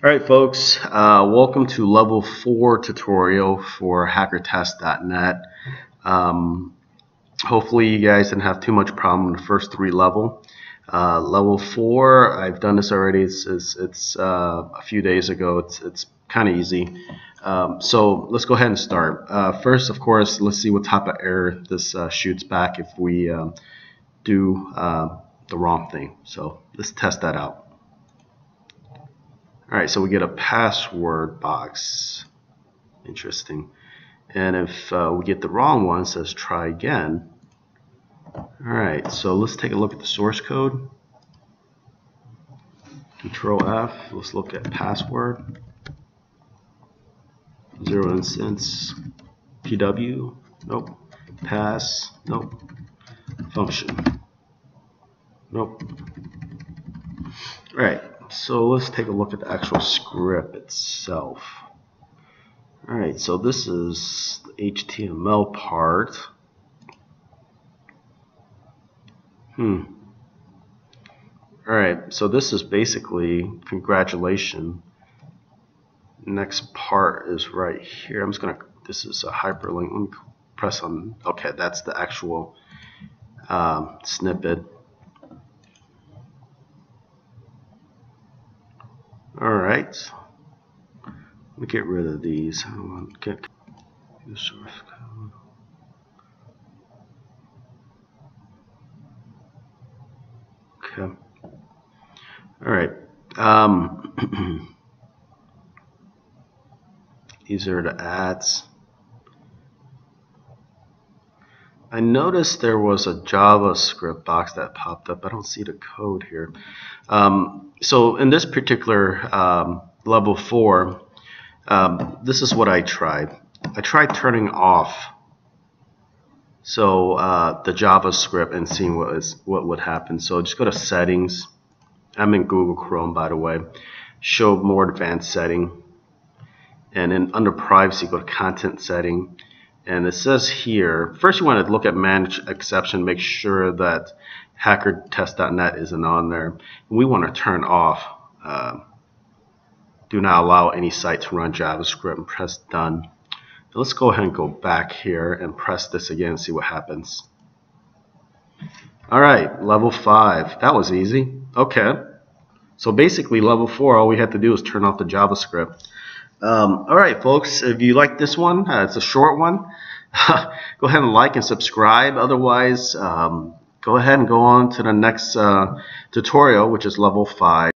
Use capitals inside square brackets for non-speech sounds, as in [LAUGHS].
Alright folks, uh, welcome to level 4 tutorial for hackertest.net. Um, hopefully you guys didn't have too much problem in the first three level. Uh, level 4, I've done this already, it's, it's, it's uh, a few days ago, it's, it's kind of easy. Um, so let's go ahead and start. Uh, first of course, let's see what type of error this uh, shoots back if we um, do uh, the wrong thing. So let's test that out. Alright, so we get a password box. Interesting. And if uh, we get the wrong one, says try again. Alright, so let's take a look at the source code. Control F, let's look at password. Zero instance, PW, nope. Pass, nope. Function, nope. Alright, so let's take a look at the actual script itself. Alright, so this is the HTML part. Hmm. Alright, so this is basically congratulation. Next part is right here. I'm just gonna this is a hyperlink. Let me press on okay, that's the actual um, snippet. All right. Let me get rid of these. I want get source code. Okay. All right. Um, [CLEARS THROAT] these are the ads. I noticed there was a JavaScript box that popped up. I don't see the code here. Um, so in this particular um, level 4, um, this is what I tried. I tried turning off so uh, the JavaScript and seeing what is what would happen. So just go to settings. I'm in Google Chrome by the way. Show more advanced setting. And then under privacy go to content setting and it says here, first you want to look at manage exception, make sure that hackertest.net isn't on there. We want to turn off, uh, do not allow any site to run JavaScript and press done. Now let's go ahead and go back here and press this again and see what happens. Alright, level 5. That was easy. Okay. So basically level 4, all we have to do is turn off the JavaScript. Um, all right, folks, if you like this one, uh, it's a short one, [LAUGHS] go ahead and like and subscribe. Otherwise, um, go ahead and go on to the next uh, tutorial, which is level 5.